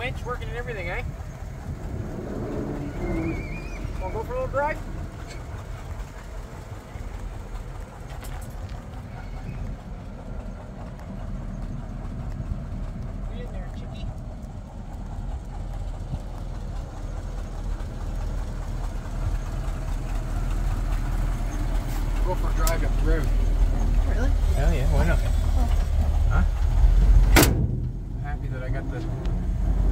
winch working and everything, eh? Wanna go for a little drive? Go for a drive up the road. Really? Hell yeah, why not? Huh? Happy that I got the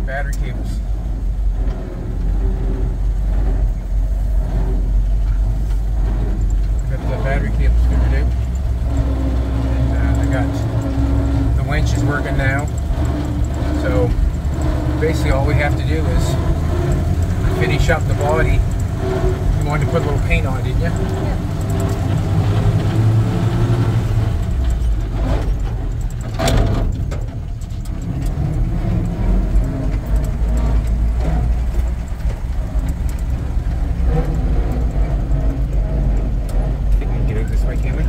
battery cables. I got the battery cables figured out. And uh, I got the winch is working now. So basically all we have to do is finish up the body. You wanted to put a little paint on, didn't you? Yeah. Think we can get out this way, can we?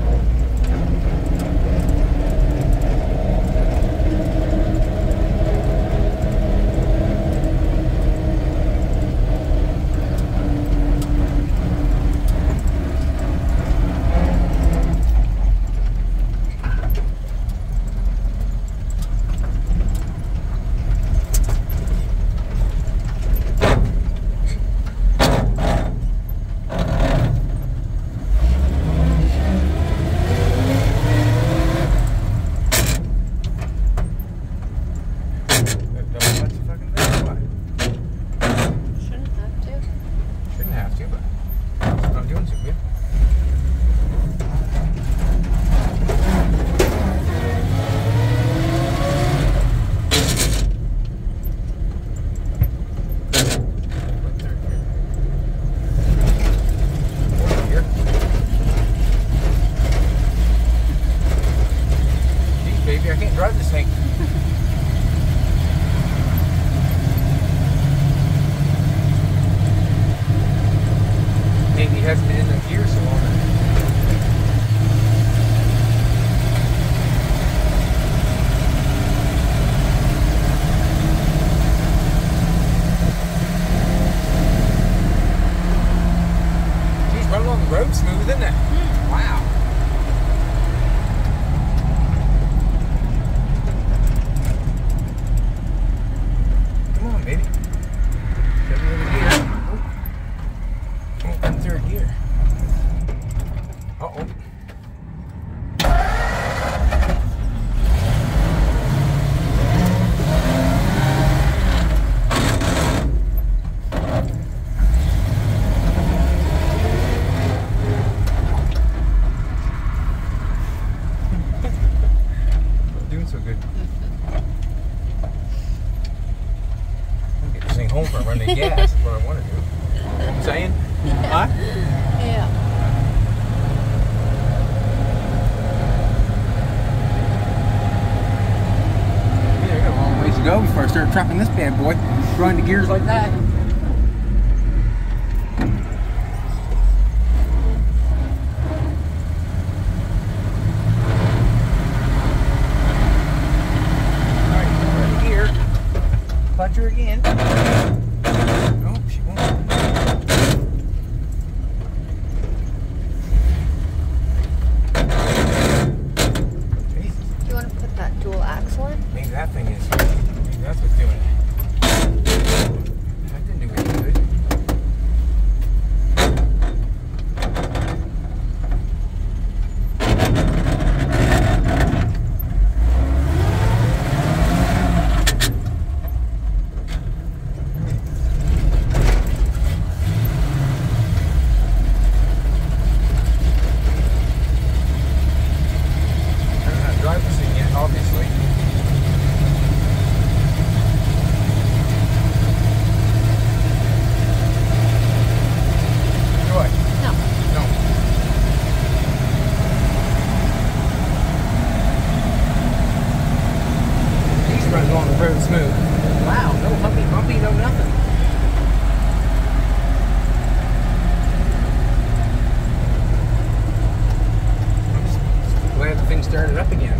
That double clutch the fucking thing, or what? Shouldn't have to. Shouldn't have to, but it's not doing too good. Here. Jeez, baby, I can't drive this thing. Maybe he hasn't been in the gear so long. Geez, right along the road smooth, isn't it? Hmm. Wow. Come on, baby. Get me in the gear. Oh. Oh, in third gear. Uh-oh. Not doing so good. I'll get this thing home for running gas. That's what I want to do. Saying? Huh? Yeah. Yeah, I got a long ways to go before I start trucking this bad boy. The gears like that. and smooth. Wow, no humpy bumpy, no nothing. I'm glad the thing started up again.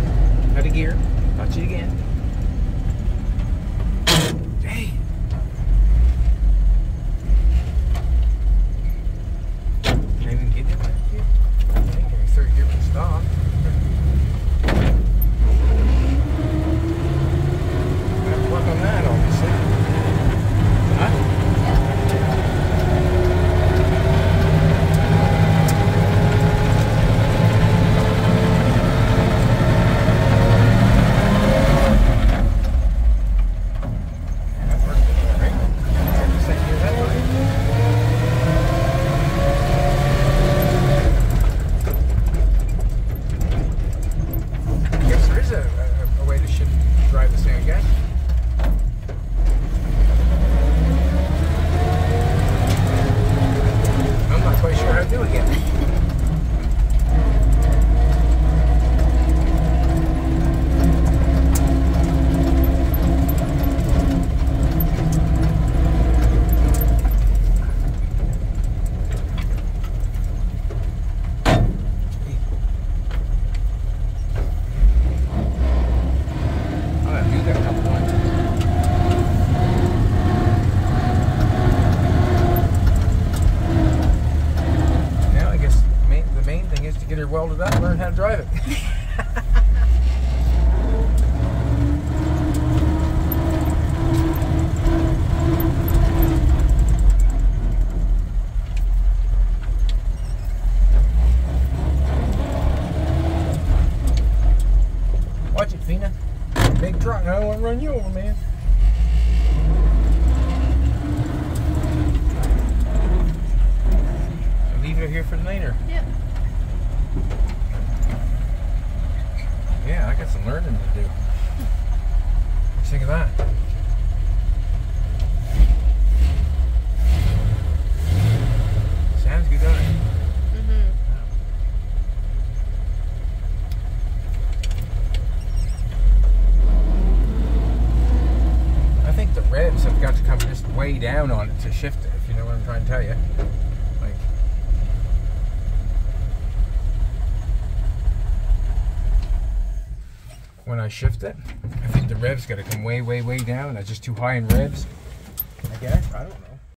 Out of gear, touch it again. Hey. Can even get here? Down on it to shift it, if you know what I'm trying to tell you. Like, when I shift it, I think the revs got to come way, way, way down. That's just too high in revs. I guess. I don't know.